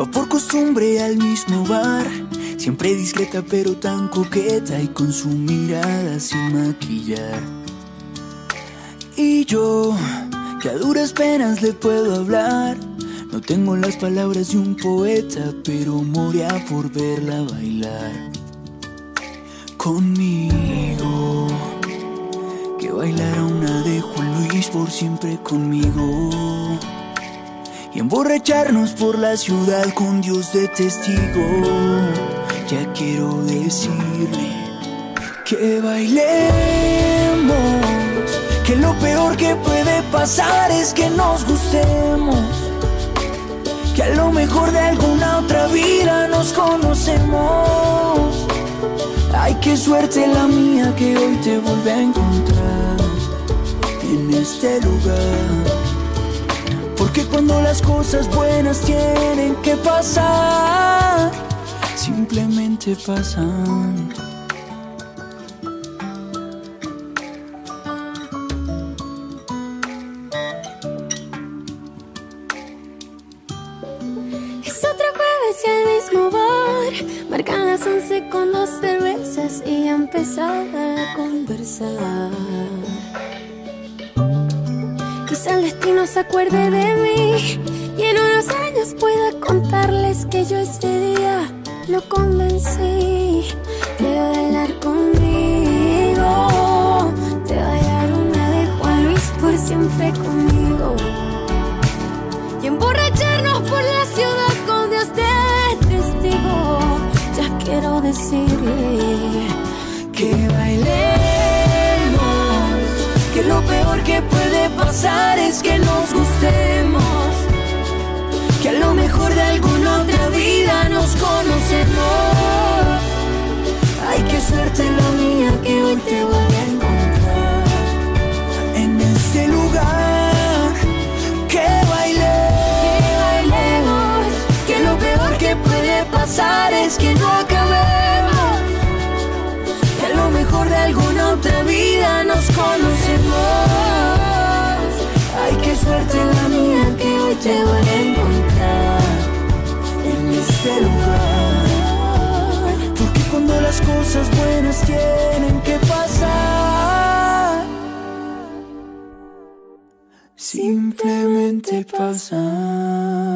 Va por costumbre al mismo bar, siempre discreta pero tan coqueta y con su mirada sin maquillar. Y yo, que a duras penas le puedo hablar, no tengo las palabras de un poeta, pero moría por verla bailar. Conmigo, que bailara una de Juan Luis por siempre conmigo y emborracharnos por la ciudad con Dios de testigo. Ya quiero decirle que bailemos, que lo peor que puede pasar es que nos gustemos, que a lo mejor de alguna otra vida nos conocemos. Ay, qué suerte la mía que hoy te vuelve a encontrar en este lugar. Cuando las cosas buenas tienen que pasar, simplemente pasan. Es otro jueves y el mismo bar. Marcan las once con dos cervezas y ya empezaba a conversar. Quizá el destino se acuerde de mí y en unos años pueda contarles que yo ese día lo convencí. De bailar conmigo, de bailar una de Juan Luis por siempre conmigo pasar es que nos gustemos, que a lo mejor de alguna otra vida nos conocemos. Ay, qué suerte la mía que hoy te voy a encontrar en este lugar. Que bailemos, que lo peor que puede pasar es que no te voy a encontrar en este lugar. Porque cuando las cosas buenas tienen que pasar, simplemente pasan.